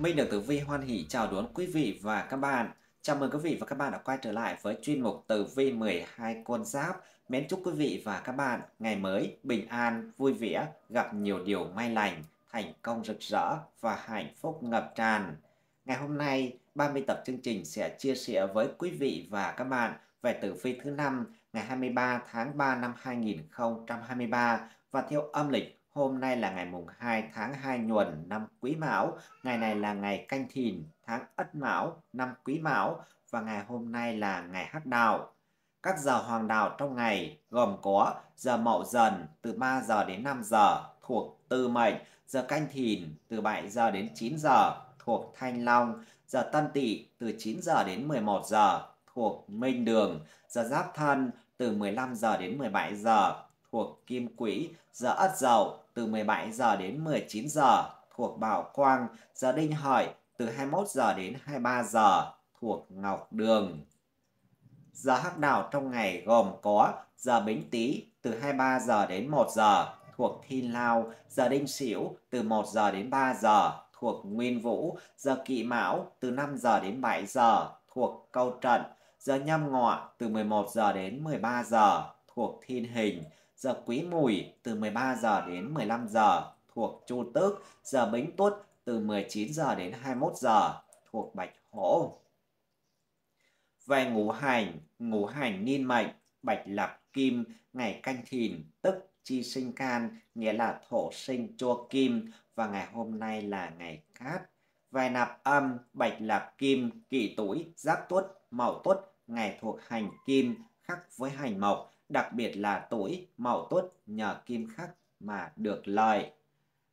Minh được Tử Vi hoan hỷ chào đón quý vị và các bạn. Chào mừng quý vị và các bạn đã quay trở lại với chuyên mục Tử Vi 12 con giáp. Mến chúc quý vị và các bạn ngày mới bình an, vui vẻ, gặp nhiều điều may lành, thành công rực rỡ và hạnh phúc ngập tràn. Ngày hôm nay, 30 tập chương trình sẽ chia sẻ với quý vị và các bạn về tử vi thứ năm ngày 23 tháng 3 năm 2023 và theo âm lịch Hôm nay là ngày mùng 2 tháng 2 nhuần năm Quý Mão, ngày này là ngày Canh Thìn, tháng Ất Mão, năm Quý Mão và ngày hôm nay là ngày Hắc Đạo. Các giờ hoàng đạo trong ngày gồm có giờ Mậu Dần từ 3 giờ đến 5 giờ thuộc Tư Mệnh, giờ Canh Thìn từ 7 giờ đến 9 giờ thuộc Thanh Long, giờ Tân Tỵ từ 9 giờ đến 11 giờ thuộc Minh Đường, giờ Giáp Thân từ 15 giờ đến 17 giờ thuộc Kim Quỹ, giờ Ất Dậu từ 17 giờ đến 19 giờ. Thuộc Bảo Quang, giờ Đinh Hợi từ 21 giờ đến 23 giờ. Thuộc Ngọc Đường. Giờ hắc đạo trong ngày gồm có giờ Bính Tý từ 23 giờ đến 1 giờ. Thuộc Thiên Lao, giờ Đinh Sửu từ 1 giờ đến 3 giờ. Thuộc Nguyên Vũ, giờ Kỵ Mão từ 5 giờ đến 7 giờ. Thuộc Câu Trận, giờ Nhâm Ngọ từ 11 giờ đến 13 giờ. Thuộc Thiên Hình, giờ Quý Mùi từ 13 giờ đến 15 giờ thuộc Chu Tước, giờ Bính Tuất từ 19 giờ đến 21 giờ thuộc Bạch Hổ. Về ngũ hành, ngũ hành niên mệnh, Bạch Lập Kim, ngày canh thìn, tức chi sinh can, nghĩa là thổ sinh chua kim, và ngày hôm nay là ngày cát. Về nạp âm, Bạch Lập Kim, kỷ tuổi, giáp tuất, mậu tuất, ngày thuộc hành kim, khắc với hành mộc, đặc biệt là tuổi mậu tuất nhờ kim khắc mà được lợi.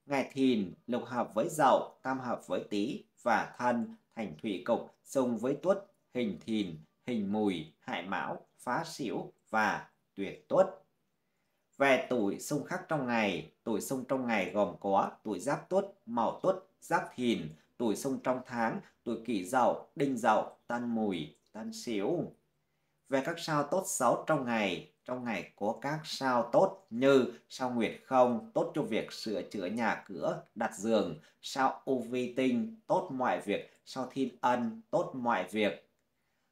Ngày thìn lục hợp với dậu, tam hợp với tý và thân thành thủy cục xung với tuất, hình thìn, hình mùi, hại mão, phá xỉu và tuyệt tuất. Về tuổi xung khắc trong ngày, tuổi xung trong ngày gồm có tuổi giáp tuất, mậu tuất, giáp thìn, tuổi xung trong tháng, tuổi kỷ dậu, đinh dậu, tân mùi, tân sửu. Về các sao tốt xấu trong ngày, trong ngày có các sao tốt như sao nguyệt không tốt cho việc sửa chữa nhà cửa, đặt giường, sao u vi tinh tốt mọi việc, sao thiên ân tốt mọi việc.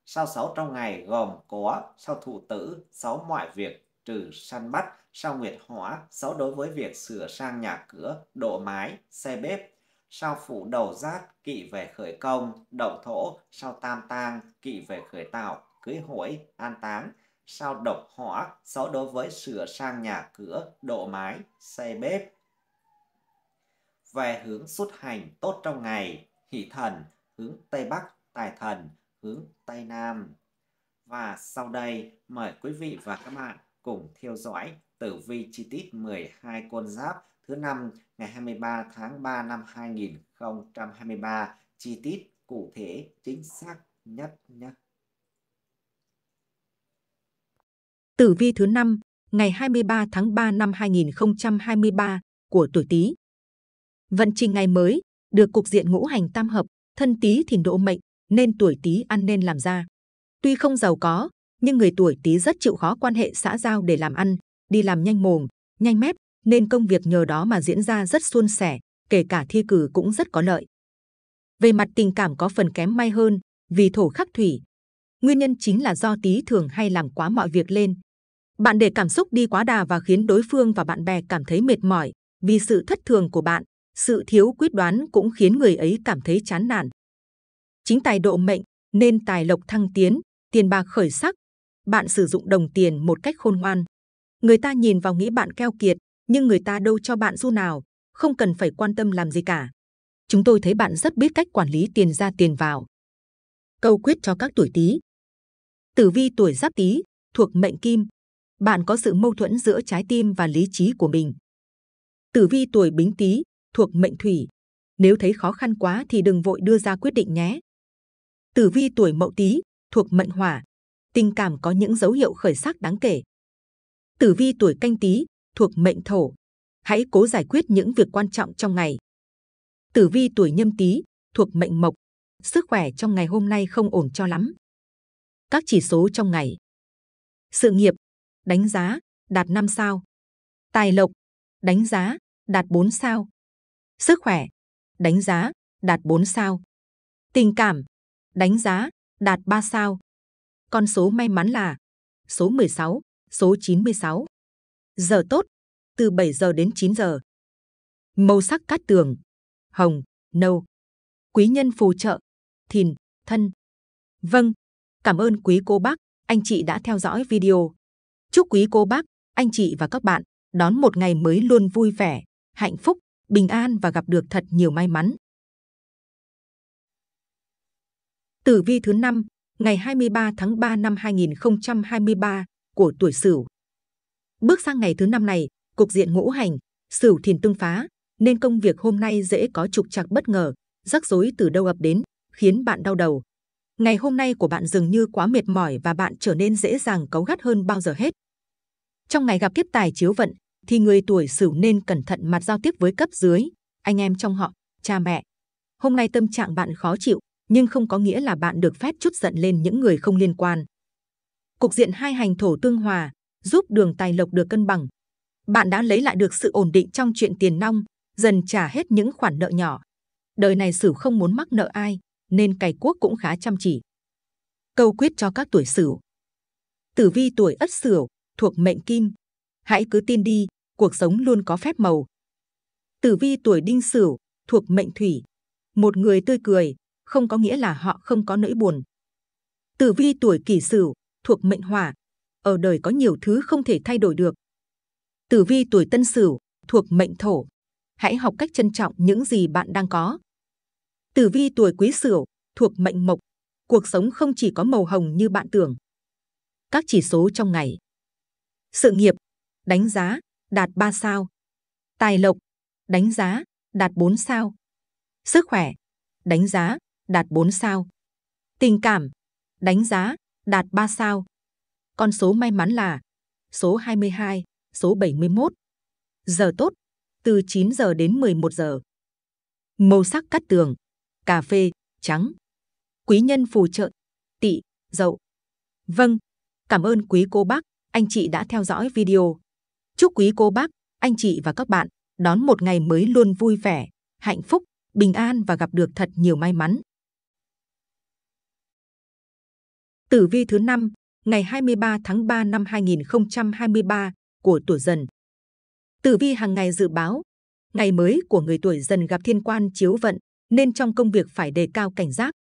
Sao xấu trong ngày gồm có sao thụ tử xấu mọi việc trừ săn bắt, sao nguyệt hỏa xấu đối với việc sửa sang nhà cửa, độ mái, xe bếp. Sao phụ đầu giát kỵ về khởi công, động thổ, sao tam tang kỵ về khởi tạo, cưới hỏi, an táng sao độc hỏa xấu đối với sửa sang nhà cửa, độ mái, xây bếp. Về hướng xuất hành tốt trong ngày, hỷ thần, hướng Tây Bắc, tài thần, hướng Tây Nam. Và sau đây, mời quý vị và các bạn cùng theo dõi tử vi chi tiết 12 con giáp thứ năm ngày 23 tháng 3 năm 2023, chi tiết cụ thể chính xác nhất nhé. Tử vi thứ 5, ngày 23 tháng 3 năm 2023 của tuổi Tý. Vận trình ngày mới được cục diện ngũ hành tam hợp, thân Tý thìn độ mệnh nên tuổi Tý ăn nên làm ra. Tuy không giàu có, nhưng người tuổi Tý rất chịu khó quan hệ xã giao để làm ăn, đi làm nhanh mồm, nhanh mép, nên công việc nhờ đó mà diễn ra rất suôn sẻ, kể cả thi cử cũng rất có lợi. Về mặt tình cảm có phần kém may hơn, vì thổ khắc thủy. Nguyên nhân chính là do Tý thường hay làm quá mọi việc lên, bạn để cảm xúc đi quá đà và khiến đối phương và bạn bè cảm thấy mệt mỏi vì sự thất thường của bạn. Sự thiếu quyết đoán cũng khiến người ấy cảm thấy chán nản. Chính tài độ mệnh nên tài lộc thăng tiến, tiền bạc khởi sắc. Bạn sử dụng đồng tiền một cách khôn ngoan. Người ta nhìn vào nghĩ bạn keo kiệt, nhưng người ta đâu cho bạn xu nào, không cần phải quan tâm làm gì cả. Chúng tôi thấy bạn rất biết cách quản lý tiền ra tiền vào. Câu quyết cho các tuổi Tý. Tử vi tuổi Giáp Tý thuộc mệnh Kim, bạn có sự mâu thuẫn giữa trái tim và lý trí của mình. Tử vi tuổi Bính Tý thuộc mệnh Thủy, nếu thấy khó khăn quá thì đừng vội đưa ra quyết định nhé. Tử vi tuổi Mậu Tý thuộc mệnh Hỏa, tình cảm có những dấu hiệu khởi sắc đáng kể. Tử vi tuổi Canh Tý thuộc mệnh Thổ, hãy cố giải quyết những việc quan trọng trong ngày. Tử vi tuổi Nhâm Tý thuộc mệnh Mộc, sức khỏe trong ngày hôm nay không ổn cho lắm. Các chỉ số trong ngày. Sự nghiệp, đánh giá, đạt 5 sao. Tài lộc, đánh giá, đạt 4 sao. Sức khỏe, đánh giá, đạt 4 sao. Tình cảm, đánh giá, đạt 3 sao. Con số may mắn là số 16, số 96. Giờ tốt, từ 7 giờ đến 9 giờ. Màu sắc cát tường, hồng, nâu. Quý nhân phù trợ, thìn, thân. Vâng, cảm ơn quý cô bác, anh chị đã theo dõi video. Chúc quý cô bác, anh chị và các bạn đón một ngày mới luôn vui vẻ, hạnh phúc, bình an và gặp được thật nhiều may mắn. Tử vi thứ 5, ngày 23 tháng 3 năm 2023 của tuổi Sửu. Bước sang ngày thứ năm này, cục diện ngũ hành, Sửu thìn tương phá, nên công việc hôm nay dễ có trục trặc bất ngờ, rắc rối từ đâu ập đến, khiến bạn đau đầu. Ngày hôm nay của bạn dường như quá mệt mỏi và bạn trở nên dễ dàng cấu gắt hơn bao giờ hết. Trong ngày gặp kiếp tài chiếu vận, thì người tuổi Sửu nên cẩn thận mặt giao tiếp với cấp dưới, anh em trong họ, cha mẹ. Hôm nay tâm trạng bạn khó chịu, nhưng không có nghĩa là bạn được phép chút giận lên những người không liên quan. Cục diện hai hành thổ tương hòa, giúp đường tài lộc được cân bằng. Bạn đã lấy lại được sự ổn định trong chuyện tiền nong, dần trả hết những khoản nợ nhỏ. Đời này Sửu không muốn mắc nợ ai, nên cày cuốc cũng khá chăm chỉ. Câu quyết cho các tuổi Sửu. Tử vi tuổi Ất Sửu thuộc mệnh Kim, hãy cứ tin đi, cuộc sống luôn có phép màu. Tử vi tuổi Đinh Sửu thuộc mệnh Thủy, một người tươi cười không có nghĩa là họ không có nỗi buồn. Tử vi tuổi Kỷ Sửu thuộc mệnh Hỏa, ở đời có nhiều thứ không thể thay đổi được. Tử vi tuổi Tân Sửu thuộc mệnh Thổ, hãy học cách trân trọng những gì bạn đang có. Tử vi tuổi Quý Sửu thuộc mệnh Mộc, cuộc sống không chỉ có màu hồng như bạn tưởng. Các chỉ số trong ngày. Sự nghiệp, đánh giá, đạt 3 sao. Tài lộc, đánh giá, đạt 4 sao. Sức khỏe, đánh giá, đạt 4 sao. Tình cảm, đánh giá, đạt 3 sao. Con số may mắn là số 22, số 71. Giờ tốt, từ 9 giờ đến 11 giờ. Màu sắc cắt tường, cà phê, trắng. Quý nhân phù trợ, tỵ, dậu. Vâng, cảm ơn quý cô bác, anh chị đã theo dõi video. Chúc quý cô bác, anh chị và các bạn đón một ngày mới luôn vui vẻ, hạnh phúc, bình an và gặp được thật nhiều may mắn. Tử vi thứ 5, ngày 23 tháng 3 năm 2023 của tuổi Dần. Tử vi hàng ngày dự báo, ngày mới của người tuổi Dần gặp thiên quan chiếu vận, nên trong công việc phải đề cao cảnh giác.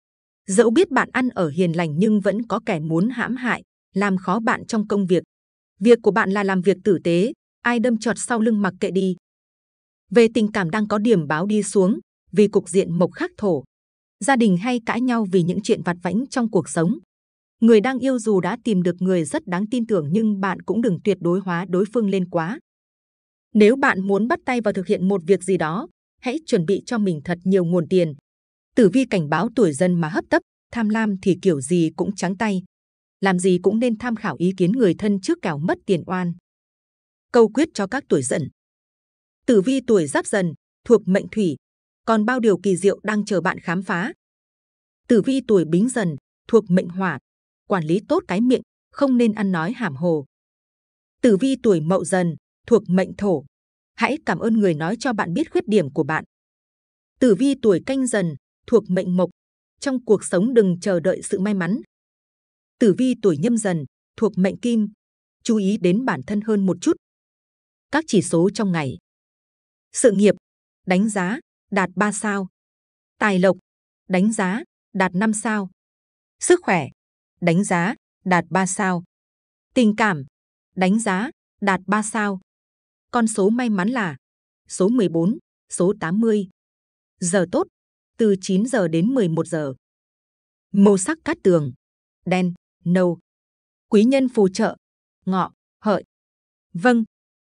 Dẫu biết bạn ăn ở hiền lành nhưng vẫn có kẻ muốn hãm hại, làm khó bạn trong công việc. Việc của bạn là làm việc tử tế, ai đâm chọt sau lưng mặc kệ đi. Về tình cảm đang có điểm báo đi xuống, vì cục diện mộc khắc thổ. Gia đình hay cãi nhau vì những chuyện vặt vãnh trong cuộc sống. Người đang yêu dù đã tìm được người rất đáng tin tưởng nhưng bạn cũng đừng tuyệt đối hóa đối phương lên quá. Nếu bạn muốn bắt tay vào thực hiện một việc gì đó, hãy chuẩn bị cho mình thật nhiều nguồn tiền. Tử vi cảnh báo tuổi dân mà hấp tấp, tham lam thì kiểu gì cũng trắng tay. Làm gì cũng nên tham khảo ý kiến người thân trước cào mất tiền oan. Câu quyết cho các tuổi dần. Tử vi tuổi giáp dần, thuộc mệnh thủy, còn bao điều kỳ diệu đang chờ bạn khám phá. Tử vi tuổi bính dần, thuộc mệnh hỏa, quản lý tốt cái miệng, không nên ăn nói hàm hồ. Tử vi tuổi mậu dần, thuộc mệnh thổ, hãy cảm ơn người nói cho bạn biết khuyết điểm của bạn. Tử vi tuổi canh dần, thuộc mệnh mộc, trong cuộc sống đừng chờ đợi sự may mắn. Tử vi tuổi nhâm dần, thuộc mệnh kim, chú ý đến bản thân hơn một chút. Các chỉ số trong ngày. Sự nghiệp, đánh giá, đạt 3 sao. Tài lộc, đánh giá, đạt 5 sao. Sức khỏe, đánh giá, đạt 3 sao. Tình cảm, đánh giá, đạt 3 sao. Con số may mắn là số 14, số 80. Giờ tốt, từ 9 giờ đến 11 giờ. Màu sắc cát tường, đen, nâu. Quý nhân phù trợ, ngọ, hợi. Vâng,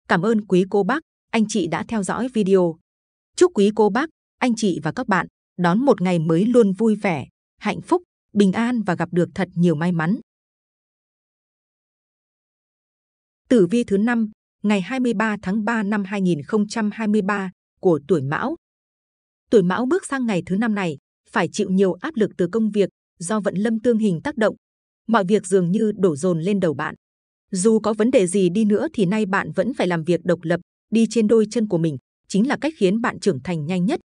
cảm ơn quý cô bác, anh chị đã theo dõi video. Chúc quý cô bác, anh chị và các bạn đón một ngày mới luôn vui vẻ, hạnh phúc, bình an và gặp được thật nhiều may mắn. Tử vi thứ 5, ngày 23 tháng 3 năm 2023 của tuổi Mão. Tuổi Mão bước sang ngày thứ năm này, phải chịu nhiều áp lực từ công việc do vận lâm tương hình tác động. Mọi việc dường như đổ dồn lên đầu bạn. Dù có vấn đề gì đi nữa thì nay bạn vẫn phải làm việc độc lập, đi trên đôi chân của mình, chính là cách khiến bạn trưởng thành nhanh nhất.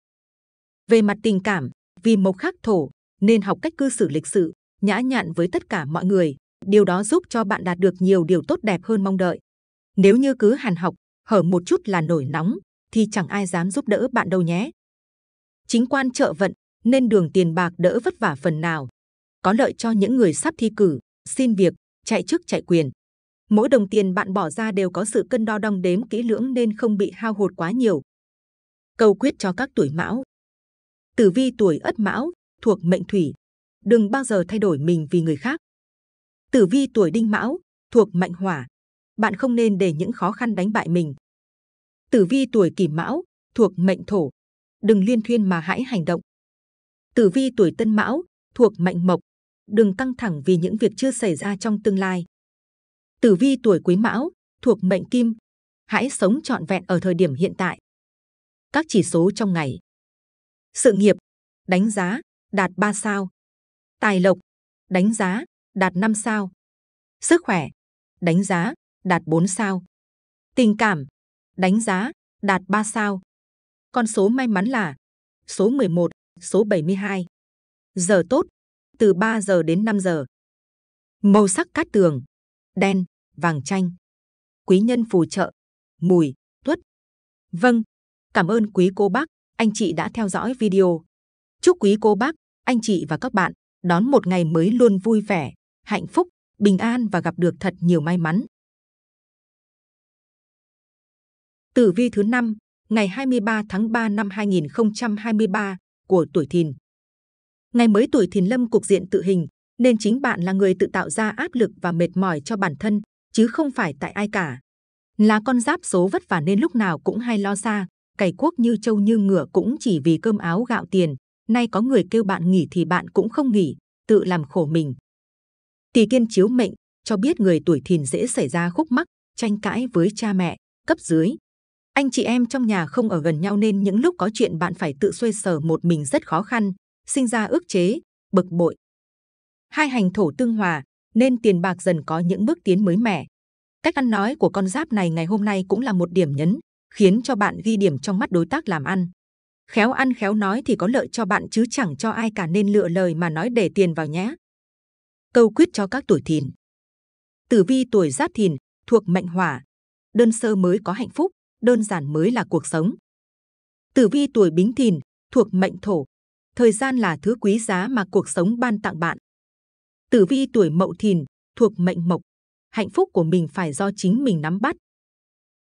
Về mặt tình cảm, vì mộc khắc thổ nên học cách cư xử lịch sự, nhã nhặn với tất cả mọi người. Điều đó giúp cho bạn đạt được nhiều điều tốt đẹp hơn mong đợi. Nếu như cứ hàn học, hở một chút là nổi nóng, thì chẳng ai dám giúp đỡ bạn đâu nhé. Chính quan trợ vận nên đường tiền bạc đỡ vất vả phần nào. Có lợi cho những người sắp thi cử, xin việc, chạy chức chạy quyền. Mỗi đồng tiền bạn bỏ ra đều có sự cân đo đong đếm kỹ lưỡng nên không bị hao hụt quá nhiều. Câu quyết cho các tuổi mão. Tử vi tuổi ất mão, thuộc mệnh thủy. Đừng bao giờ thay đổi mình vì người khác. Tử vi tuổi đinh mão, thuộc mệnh hỏa. Bạn không nên để những khó khăn đánh bại mình. Tử vi tuổi kỷ mão, thuộc mệnh thổ. Đừng liên thuyên mà hãy hành động. Tử vi tuổi tân mão, thuộc mệnh mộc. Đừng căng thẳng vì những việc chưa xảy ra trong tương lai. Tử vi tuổi quý mão, thuộc mệnh kim. Hãy sống trọn vẹn ở thời điểm hiện tại. Các chỉ số trong ngày. Sự nghiệp, đánh giá, đạt 3 sao. Tài lộc, đánh giá, đạt 5 sao. Sức khỏe, đánh giá, đạt 4 sao. Tình cảm, đánh giá, đạt 3 sao. Con số may mắn là số 11, số 72. Giờ tốt, từ 3 giờ đến 5 giờ. Màu sắc cát tường, đen, vàng chanh. Quý nhân phù trợ, mùi, tuất. Vâng, cảm ơn quý cô bác, anh chị đã theo dõi video. Chúc quý cô bác, anh chị và các bạn đón một ngày mới luôn vui vẻ, hạnh phúc, bình an và gặp được thật nhiều may mắn. Tử vi thứ 5, ngày 23 tháng 3 năm 2023 của tuổi Thìn. Ngày mới tuổi Thìn lâm cục diện tự hình, nên chính bạn là người tự tạo ra áp lực và mệt mỏi cho bản thân, chứ không phải tại ai cả. Là con giáp số vất vả nên lúc nào cũng hay lo xa, cày cuốc như trâu như ngựa cũng chỉ vì cơm áo gạo tiền. Nay có người kêu bạn nghỉ thì bạn cũng không nghỉ, tự làm khổ mình. Tỷ kiên chiếu mệnh cho biết người tuổi thìn dễ xảy ra khúc mắc, tranh cãi với cha mẹ, cấp dưới. Anh chị em trong nhà không ở gần nhau nên những lúc có chuyện bạn phải tự xoay sở một mình rất khó khăn, sinh ra ước chế, bực bội. Hai hành thổ tương hòa nên tiền bạc dần có những bước tiến mới mẻ. Cách ăn nói của con giáp này ngày hôm nay cũng là một điểm nhấn, khiến cho bạn ghi điểm trong mắt đối tác làm ăn. Khéo ăn khéo nói thì có lợi cho bạn chứ chẳng cho ai cả nên lựa lời mà nói để tiền vào nhé. Câu quyết cho các tuổi thìn. Tử vi tuổi giáp thìn thuộc mệnh hỏa. Đơn sơ mới có hạnh phúc, đơn giản mới là cuộc sống. Tử vi tuổi bính thìn thuộc mệnh thổ. Thời gian là thứ quý giá mà cuộc sống ban tặng bạn. Tử vi tuổi mậu thìn thuộc mệnh mộc. Hạnh phúc của mình phải do chính mình nắm bắt.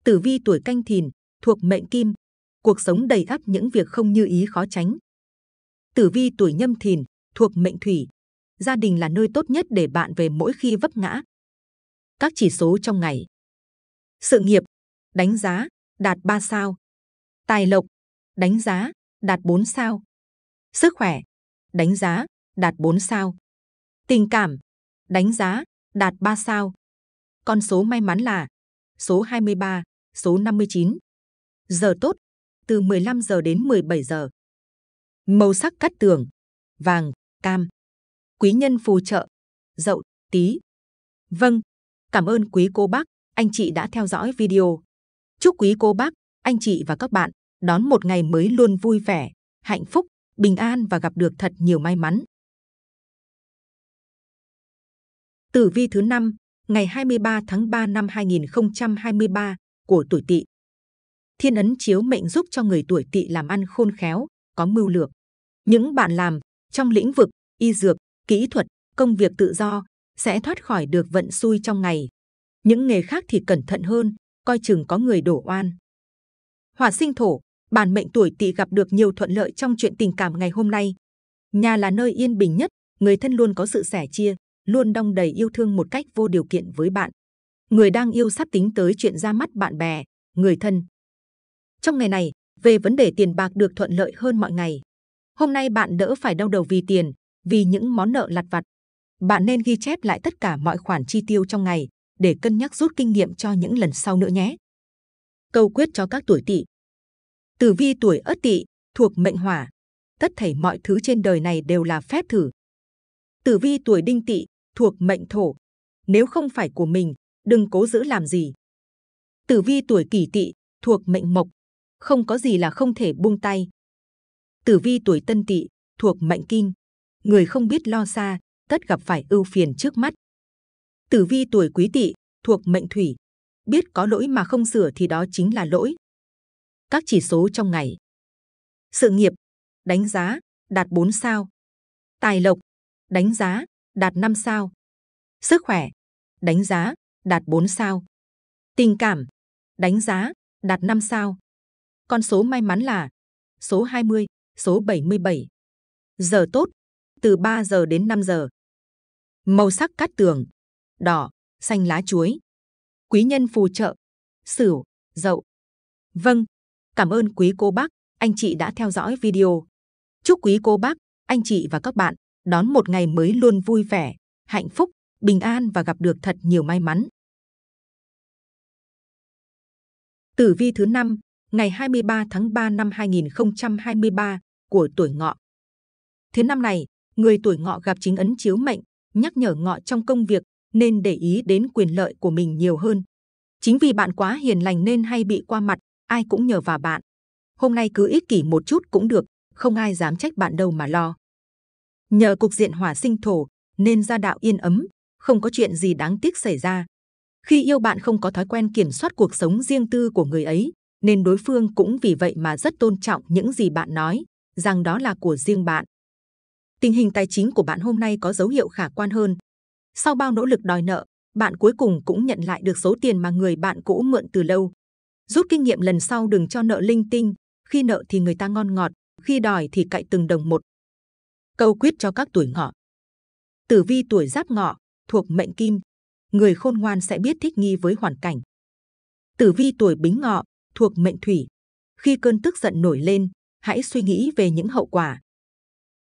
Tử vi tuổi canh thìn thuộc mệnh kim. Cuộc sống đầy ắp những việc không như ý khó tránh. Tử vi tuổi nhâm thìn thuộc mệnh thủy. Gia đình là nơi tốt nhất để bạn về mỗi khi vấp ngã. Các chỉ số trong ngày. Sự nghiệp, đánh giá, đạt 3 sao. Tài lộc, đánh giá, đạt 4 sao. Sức khỏe, đánh giá, đạt 4 sao. Tình cảm, đánh giá, đạt 3 sao. Con số may mắn là số 23, số 59. Giờ tốt, từ 15 giờ đến 17 giờ. Màu sắc cắt tường, vàng, cam. Quý nhân phù trợ, dậu, tí. Vâng, cảm ơn quý cô bác, anh chị đã theo dõi video. Chúc quý cô bác, anh chị và các bạn đón một ngày mới luôn vui vẻ, hạnh phúc, bình an và gặp được thật nhiều may mắn. Tử vi thứ 5, ngày 23 tháng 3 năm 2023 của tuổi Tỵ. Thiên ấn chiếu mệnh giúp cho người tuổi Tỵ làm ăn khôn khéo, có mưu lược. Những bạn làm trong lĩnh vực y dược, kỹ thuật, công việc tự do sẽ thoát khỏi được vận xui trong ngày. Những nghề khác thì cẩn thận hơn, coi chừng có người đổ oan. Hỏa sinh thổ, bản mệnh tuổi Tỵ gặp được nhiều thuận lợi trong chuyện tình cảm ngày hôm nay. Nhà là nơi yên bình nhất, người thân luôn có sự sẻ chia, luôn đong đầy yêu thương một cách vô điều kiện với bạn. Người đang yêu sắp tính tới chuyện ra mắt bạn bè, người thân. Trong ngày này, về vấn đề tiền bạc được thuận lợi hơn mọi ngày. Hôm nay bạn đỡ phải đau đầu vì tiền, vì những món nợ lặt vặt. Bạn nên ghi chép lại tất cả mọi khoản chi tiêu trong ngày để cân nhắc rút kinh nghiệm cho những lần sau nữa nhé. Câu quyết cho các tuổi tỵ. Tử vi tuổi ất tỵ thuộc mệnh hỏa. Tất thảy mọi thứ trên đời này đều là phép thử. Tử vi tuổi đinh tỵ thuộc mệnh thổ. Nếu không phải của mình, đừng cố giữ làm gì. Tử vi tuổi kỷ tỵ thuộc mệnh mộc. Không có gì là không thể buông tay. Tử vi tuổi tân tỵ thuộc mệnh kim. Người không biết lo xa, tất gặp phải ưu phiền trước mắt. Tử vi tuổi quý tỵ thuộc mệnh thủy. Biết có lỗi mà không sửa thì đó chính là lỗi. Các chỉ số trong ngày. Sự nghiệp, đánh giá, đạt 4 sao. Tài lộc, đánh giá, đạt 5 sao. Sức khỏe, đánh giá, đạt 4 sao. Tình cảm, đánh giá, đạt 5 sao. Con số may mắn là số 20, số 77. Giờ tốt, từ 3 giờ đến 5 giờ. Màu sắc cát tường, đỏ, xanh lá chuối. Quý nhân phù trợ, sửu, dậu. Vâng, cảm ơn quý cô bác, anh chị đã theo dõi video. Chúc quý cô bác, anh chị và các bạn đón một ngày mới luôn vui vẻ, hạnh phúc, bình an và gặp được thật nhiều may mắn. Tử vi thứ năm ngày 23 tháng 3 năm 2023 của tuổi ngọ. Thứ năm này, người tuổi ngọ gặp chính ấn chiếu mệnh, nhắc nhở ngọ trong công việc nên để ý đến quyền lợi của mình nhiều hơn. Chính vì bạn quá hiền lành nên hay bị qua mặt, ai cũng nhờ vào bạn. Hôm nay cứ ích kỷ một chút cũng được, không ai dám trách bạn đâu mà lo. Nhờ cục diện hỏa sinh thổ nên gia đạo yên ấm, không có chuyện gì đáng tiếc xảy ra. Khi yêu bạn không có thói quen kiểm soát cuộc sống riêng tư của người ấy, nên đối phương cũng vì vậy mà rất tôn trọng những gì bạn nói, rằng đó là của riêng bạn. Tình hình tài chính của bạn hôm nay có dấu hiệu khả quan hơn. Sau bao nỗ lực đòi nợ, bạn cuối cùng cũng nhận lại được số tiền mà người bạn cũ mượn từ lâu. Rút kinh nghiệm lần sau đừng cho nợ linh tinh, khi nợ thì người ta ngon ngọt, khi đòi thì cậy từng đồng một. Câu quyết cho các tuổi ngọ. Tử vi tuổi giáp ngọ, thuộc mệnh kim, người khôn ngoan sẽ biết thích nghi với hoàn cảnh. Tử vi tuổi bính ngọ, thuộc mệnh thủy. Khi cơn tức giận nổi lên, hãy suy nghĩ về những hậu quả.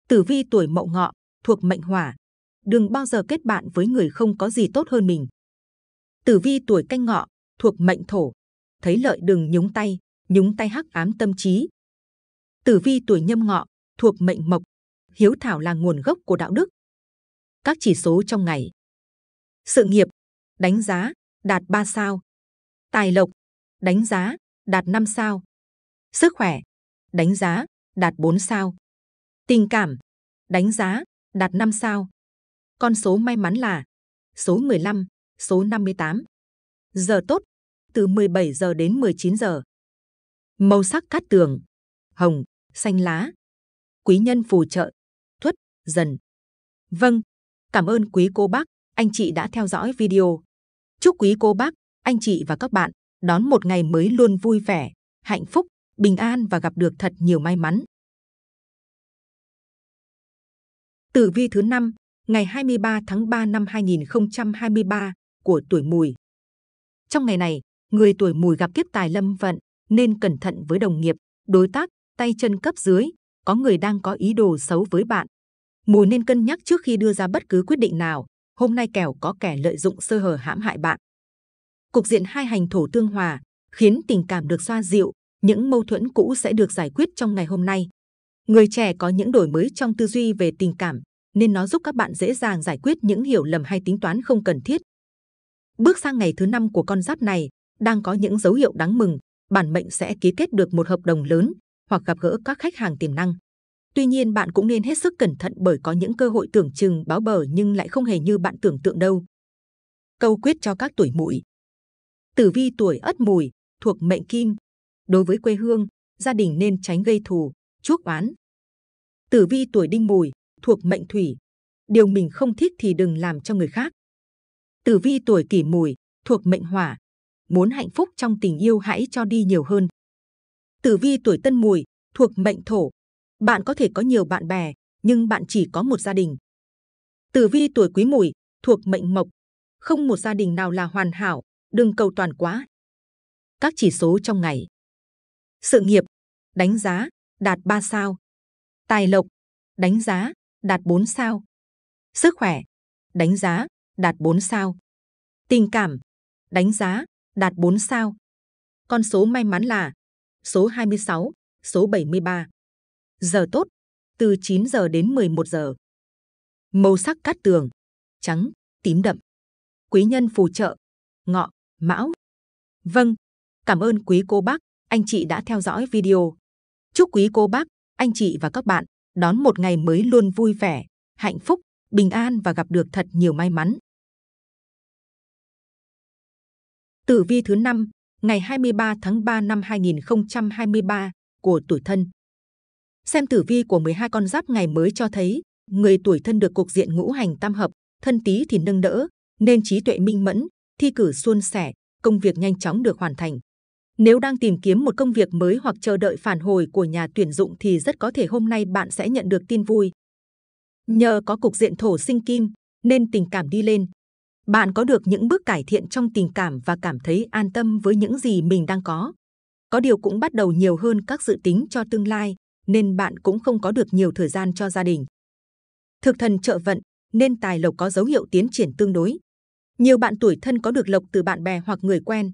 Tử vi tuổi mậu ngọ, thuộc mệnh hỏa. Đừng bao giờ kết bạn với người không có gì tốt hơn mình. Tử vi tuổi canh ngọ, thuộc mệnh thổ. Thấy lợi đừng nhúng tay, nhúng tay hắc ám tâm trí. Tử vi tuổi nhâm ngọ, thuộc mệnh mộc. Hiếu thảo là nguồn gốc của đạo đức. Các chỉ số trong ngày. Sự nghiệp, đánh giá, đạt 3 sao. Tài lộc, đánh giá, đạt 5 sao. Sức khỏe, đánh giá, đạt 4 sao. Tình cảm, đánh giá, đạt 5 sao. Con số may mắn là số 15, số 58. Giờ tốt, từ 17 giờ đến 19 giờ. Màu sắc cát tường, hồng, xanh lá. Quý nhân phù trợ, thuất, dần. Vâng, cảm ơn quý cô bác, anh chị đã theo dõi video. Chúc quý cô bác, anh chị và các bạn đón một ngày mới luôn vui vẻ, hạnh phúc, bình an và gặp được thật nhiều may mắn. Tử vi thứ năm ngày 23 tháng 3 năm 2023 của tuổi Mùi. Trong ngày này, người tuổi Mùi gặp kiếp tài lâm vận nên cẩn thận với đồng nghiệp, đối tác, tay chân cấp dưới, có người đang có ý đồ xấu với bạn. Mùi nên cân nhắc trước khi đưa ra bất cứ quyết định nào, hôm nay kẻo có kẻ lợi dụng sơ hở hãm hại bạn. Cục diện hai hành thổ tương hòa khiến tình cảm được xoa dịu, những mâu thuẫn cũ sẽ được giải quyết trong ngày hôm nay. Người trẻ có những đổi mới trong tư duy về tình cảm, nên nó giúp các bạn dễ dàng giải quyết những hiểu lầm hay tính toán không cần thiết. Bước sang ngày thứ năm của con giáp này, đang có những dấu hiệu đáng mừng, bản mệnh sẽ ký kết được một hợp đồng lớn hoặc gặp gỡ các khách hàng tiềm năng. Tuy nhiên bạn cũng nên hết sức cẩn thận bởi có những cơ hội tưởng chừng báo bờ nhưng lại không hề như bạn tưởng tượng đâu. Câu quyết cho các tuổi mùi Tử vi tuổi Ất Mùi thuộc mệnh Kim. Đối với quê hương, gia đình nên tránh gây thù, chuốc oán. Tử vi tuổi Đinh Mùi thuộc mệnh Thủy. Điều mình không thích thì đừng làm cho người khác. Tử vi tuổi Kỷ Mùi thuộc mệnh Hỏa. Muốn hạnh phúc trong tình yêu hãy cho đi nhiều hơn. Tử vi tuổi Tân Mùi thuộc mệnh Thổ. Bạn có thể có nhiều bạn bè, nhưng bạn chỉ có một gia đình. Tử vi tuổi Quý Mùi thuộc mệnh Mộc. Không một gia đình nào là hoàn hảo, đừng cầu toàn quá. Các chỉ số trong ngày. Sự nghiệp, đánh giá, đạt 3 sao. Tài lộc, đánh giá, đạt 4 sao. Sức khỏe, đánh giá, đạt 4 sao. Tình cảm, đánh giá, đạt 4 sao. Con số may mắn là số 26, số 73. Giờ tốt, từ 9 giờ đến 11 giờ. Màu sắc cát tường, trắng, tím đậm. Quý nhân phù trợ, ngọ, Mão. Vâng, cảm ơn quý cô bác, anh chị đã theo dõi video. Chúc quý cô bác, anh chị và các bạn đón một ngày mới luôn vui vẻ, hạnh phúc, bình an và gặp được thật nhiều may mắn. Tử vi thứ năm ngày 23 tháng 3 năm 2023 của tuổi thân. Xem tử vi của 12 con giáp ngày mới cho thấy, người tuổi thân được cục diện ngũ hành tam hợp, thân tí thì nâng đỡ, nên trí tuệ minh mẫn, thi cử suôn sẻ, công việc nhanh chóng được hoàn thành. Nếu đang tìm kiếm một công việc mới hoặc chờ đợi phản hồi của nhà tuyển dụng thì rất có thể hôm nay bạn sẽ nhận được tin vui. Nhờ có cục diện thổ sinh kim, nên tình cảm đi lên. Bạn có được những bước cải thiện trong tình cảm và cảm thấy an tâm với những gì mình đang có. Có điều cũng bắt đầu nhiều hơn các dự tính cho tương lai, nên bạn cũng không có được nhiều thời gian cho gia đình. Thực thần trợ vận, nên tài lộc có dấu hiệu tiến triển tương đối. Nhiều bạn tuổi thân có được lộc từ bạn bè hoặc người quen.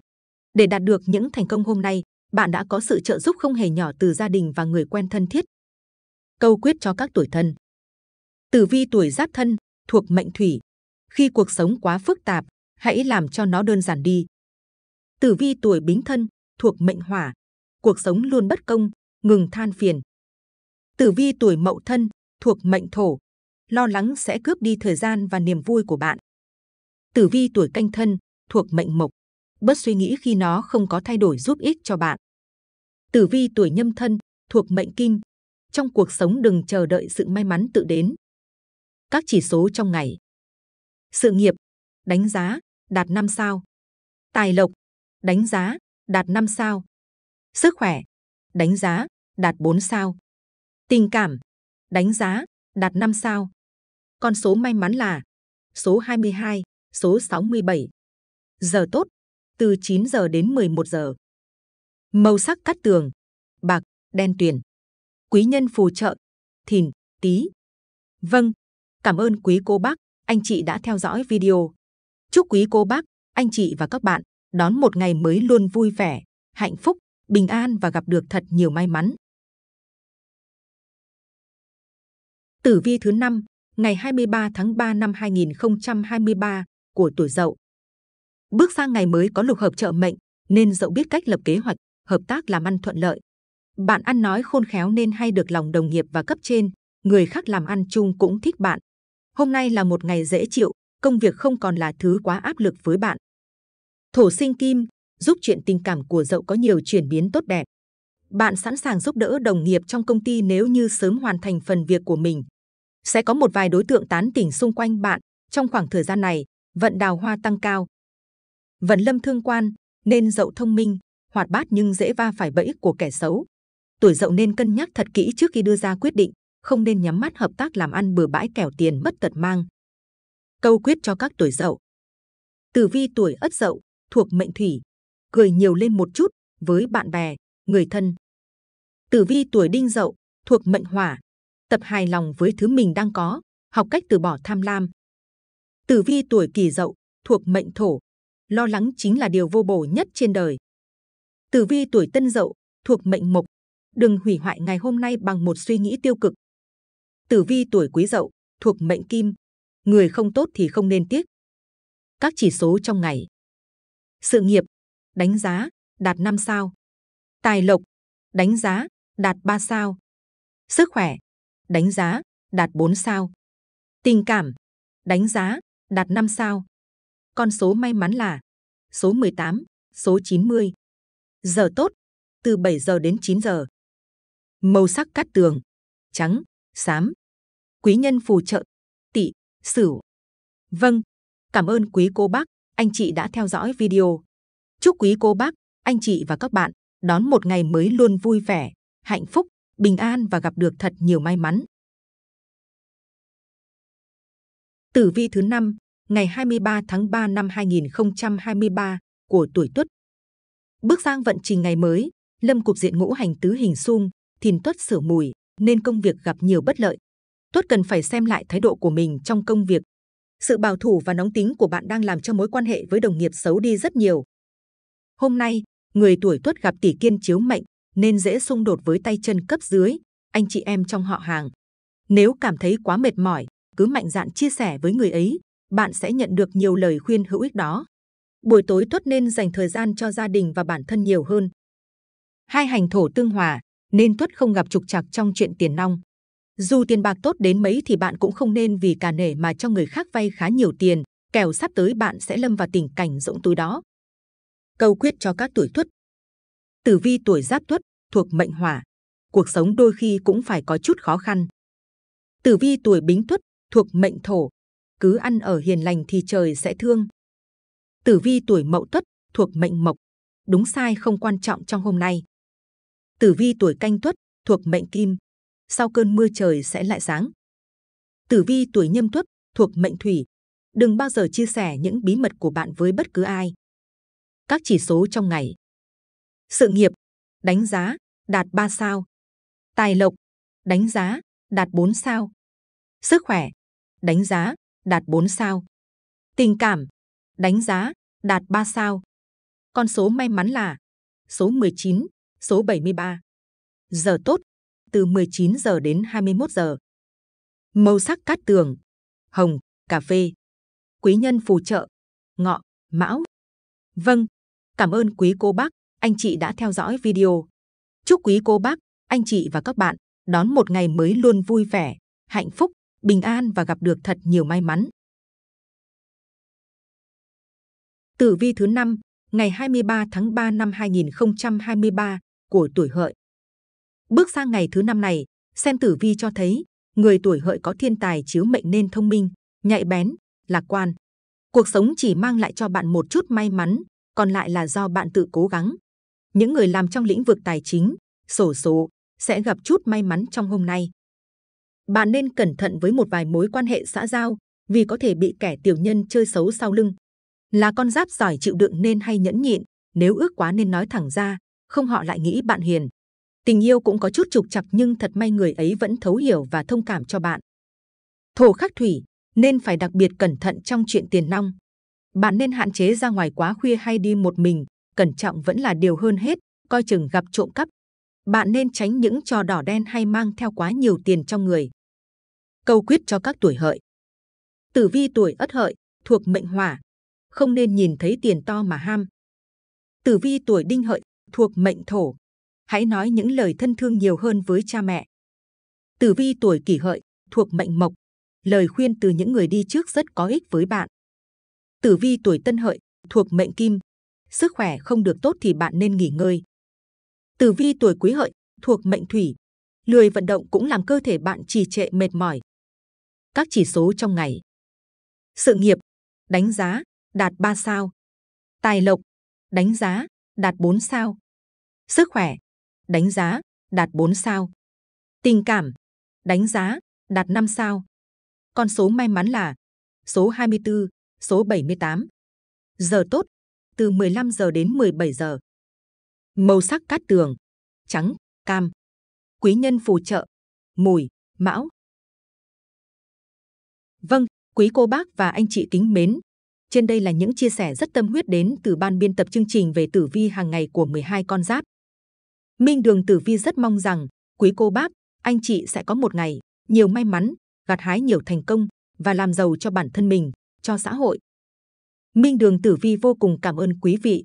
Để đạt được những thành công hôm nay, bạn đã có sự trợ giúp không hề nhỏ từ gia đình và người quen thân thiết. Câu quyết cho các tuổi thân. Tử vi tuổi giáp thân, thuộc mệnh thủy. Khi cuộc sống quá phức tạp, hãy làm cho nó đơn giản đi. Tử vi tuổi bính thân, thuộc mệnh hỏa. Cuộc sống luôn bất công, ngừng than phiền. Tử vi tuổi mậu thân, thuộc mệnh thổ. Lo lắng sẽ cướp đi thời gian và niềm vui của bạn. Tử vi tuổi canh thân, thuộc mệnh mộc. Bớt suy nghĩ khi nó không có thay đổi giúp ích cho bạn. Tử vi tuổi nhâm thân, thuộc mệnh kim. Trong cuộc sống đừng chờ đợi sự may mắn tự đến. Các chỉ số trong ngày. Sự nghiệp, đánh giá, đạt 5 sao. Tài lộc, đánh giá, đạt 5 sao. Sức khỏe, đánh giá, đạt 4 sao. Tình cảm, đánh giá, đạt 5 sao. Con số may mắn là số 22, số 67. Giờ tốt, từ 9 giờ đến 11 giờ. Màu sắc cắt tường, bạc, đen tuyền. Quý nhân phù trợ, thìn, tý. Vâng, cảm ơn quý cô bác, anh chị đã theo dõi video. Chúc quý cô bác, anh chị và các bạn đón một ngày mới luôn vui vẻ, hạnh phúc, bình an và gặp được thật nhiều may mắn. Tử vi thứ 5, ngày 23 tháng 3 năm 2023 của tuổi Dậu. Bước sang ngày mới có lục hợp trợ mệnh, nên Dậu biết cách lập kế hoạch, hợp tác làm ăn thuận lợi. Bạn ăn nói khôn khéo nên hay được lòng đồng nghiệp và cấp trên, người khác làm ăn chung cũng thích bạn. Hôm nay là một ngày dễ chịu, công việc không còn là thứ quá áp lực với bạn. Thổ sinh kim, giúp chuyện tình cảm của Dậu có nhiều chuyển biến tốt đẹp. Bạn sẵn sàng giúp đỡ đồng nghiệp trong công ty nếu như sớm hoàn thành phần việc của mình. Sẽ có một vài đối tượng tán tỉnh xung quanh bạn trong khoảng thời gian này, vận đào hoa tăng cao. Vận lâm thương quan, nên dậu thông minh, hoạt bát nhưng dễ va phải bẫy của kẻ xấu. Tuổi dậu nên cân nhắc thật kỹ trước khi đưa ra quyết định, không nên nhắm mắt hợp tác làm ăn bừa bãi kẻo tiền mất tật mang. Câu quyết cho các tuổi dậu. Tử vi tuổi ất dậu, thuộc mệnh thủy, cười nhiều lên một chút với bạn bè, người thân. Tử vi tuổi đinh dậu, thuộc mệnh hỏa, tập hài lòng với thứ mình đang có, học cách từ bỏ tham lam. Tử vi tuổi kỷ dậu, thuộc mệnh thổ, lo lắng chính là điều vô bổ nhất trên đời. Tử vi tuổi tân dậu, thuộc mệnh mộc, đừng hủy hoại ngày hôm nay bằng một suy nghĩ tiêu cực. Tử vi tuổi quý dậu, thuộc mệnh kim, người không tốt thì không nên tiếc. Các chỉ số trong ngày. Sự nghiệp, đánh giá, đạt 5 sao. Tài lộc, đánh giá, đạt 3 sao. Sức khỏe, đánh giá, đạt 4 sao. Tình cảm, đánh giá, đạt 5 sao. Con số may mắn là số 18, số 90. Giờ tốt, từ 7 giờ đến 9 giờ. Màu sắc cát tường, trắng, xám. Quý nhân phù trợ, tỵ, sửu. Vâng, cảm ơn quý cô bác, anh chị đã theo dõi video. Chúc quý cô bác, anh chị và các bạn đón một ngày mới luôn vui vẻ, hạnh phúc, bình an và gặp được thật nhiều may mắn. Tử vi thứ 5, ngày 23 tháng 3 năm 2023 của tuổi Tuất. Bước sang vận trình ngày mới, lâm cục diện ngũ hành tứ hình xung, thìn Tuất sửa mùi, nên công việc gặp nhiều bất lợi. Tuất cần phải xem lại thái độ của mình trong công việc. Sự bảo thủ và nóng tính của bạn đang làm cho mối quan hệ với đồng nghiệp xấu đi rất nhiều. Hôm nay, người tuổi Tuất gặp tỷ kiên chiếu mệnh, nên dễ xung đột với tay chân cấp dưới, anh chị em trong họ hàng. Nếu cảm thấy quá mệt mỏi, cứ mạnh dạn chia sẻ với người ấy, bạn sẽ nhận được nhiều lời khuyên hữu ích đó. Buổi tối tuất nên dành thời gian cho gia đình và bản thân nhiều hơn. Hai hành thổ tương hòa, nên tuất không gặp trục trặc trong chuyện tiền nong. Dù tiền bạc tốt đến mấy thì bạn cũng không nên vì cả nể mà cho người khác vay khá nhiều tiền, kẻo sắp tới bạn sẽ lâm vào tình cảnh rỗng túi đó. Câu quyết cho các tuổi tuất. Tử vi tuổi giáp tuất thuộc mệnh hỏa, cuộc sống đôi khi cũng phải có chút khó khăn. Tử vi tuổi bính tuất thuộc mệnh thổ, cứ ăn ở hiền lành thì trời sẽ thương. Tử vi tuổi mậu tuất thuộc mệnh mộc, đúng sai không quan trọng trong hôm nay. Tử vi tuổi canh tuất thuộc mệnh kim, sau cơn mưa trời sẽ lại sáng. Tử vi tuổi nhâm tuất thuộc mệnh thủy, đừng bao giờ chia sẻ những bí mật của bạn với bất cứ ai. Các chỉ số trong ngày. Sự nghiệp, đánh giá, đạt 3 sao. Tài lộc, đánh giá, đạt 4 sao. Sức khỏe, đánh giá, đạt 4 sao. Tình cảm, đánh giá, đạt 3 sao. Con số may mắn là số 19, số 73. Giờ tốt, từ 19 giờ đến 21 giờ. Màu sắc cát tường, hồng, cà phê. Quý nhân phù trợ, ngọ, mão. Vâng, cảm ơn quý cô bác, anh chị đã theo dõi video. Chúc quý cô bác, anh chị và các bạn đón một ngày mới luôn vui vẻ, hạnh phúc, bình an và gặp được thật nhiều may mắn. Tử vi thứ năm ngày 23 tháng 3 năm 2023 của tuổi hợi. Bước sang ngày thứ năm này, xem tử vi cho thấy người tuổi hợi có thiên tài chiếu mệnh nên thông minh, nhạy bén, lạc quan. Cuộc sống chỉ mang lại cho bạn một chút may mắn, còn lại là do bạn tự cố gắng. Những người làm trong lĩnh vực tài chính, sổ số sẽ gặp chút may mắn trong hôm nay. Bạn nên cẩn thận với một vài mối quan hệ xã giao vì có thể bị kẻ tiểu nhân chơi xấu sau lưng. Là con giáp giỏi chịu đựng nên hay nhẫn nhịn, nếu ước quá nên nói thẳng ra, không họ lại nghĩ bạn hiền. Tình yêu cũng có chút trục trặc nhưng thật may người ấy vẫn thấu hiểu và thông cảm cho bạn. Thổ khắc thủy nên phải đặc biệt cẩn thận trong chuyện tiền nong. Bạn nên hạn chế ra ngoài quá khuya hay đi một mình, cẩn trọng vẫn là điều hơn hết, coi chừng gặp trộm cắp. Bạn nên tránh những trò đỏ đen hay mang theo quá nhiều tiền trong người. Câu quyết cho các tuổi hợi. Tử vi tuổi ất hợi thuộc mệnh hỏa, không nên nhìn thấy tiền to mà ham. Tử vi tuổi đinh hợi thuộc mệnh thổ, hãy nói những lời thân thương nhiều hơn với cha mẹ. Tử vi tuổi kỷ hợi thuộc mệnh mộc, lời khuyên từ những người đi trước rất có ích với bạn. Tử vi tuổi tân hợi thuộc mệnh kim, sức khỏe không được tốt thì bạn nên nghỉ ngơi. Tử vi tuổi quý hợi thuộc mệnh thủy, lười vận động cũng làm cơ thể bạn trì trệ mệt mỏi. Các chỉ số trong ngày. Sự nghiệp, đánh giá, đạt 3 sao. Tài lộc, đánh giá, đạt 4 sao. Sức khỏe, đánh giá, đạt 4 sao. Tình cảm, đánh giá, đạt 5 sao. Con số may mắn là số 24, số 78. Giờ tốt, từ 15 giờ đến 17 giờ. Màu sắc cát tường, trắng, cam. Quý nhân phù trợ, mùi, mão. Vâng, quý cô bác và anh chị kính mến, trên đây là những chia sẻ rất tâm huyết đến từ ban biên tập chương trình về tử vi hàng ngày của 12 con giáp. Minh Đường Tử Vi rất mong rằng quý cô bác, anh chị sẽ có một ngày nhiều may mắn, gặt hái nhiều thành công và làm giàu cho bản thân mình, cho xã hội. Minh Đường Tử Vi vô cùng cảm ơn quý vị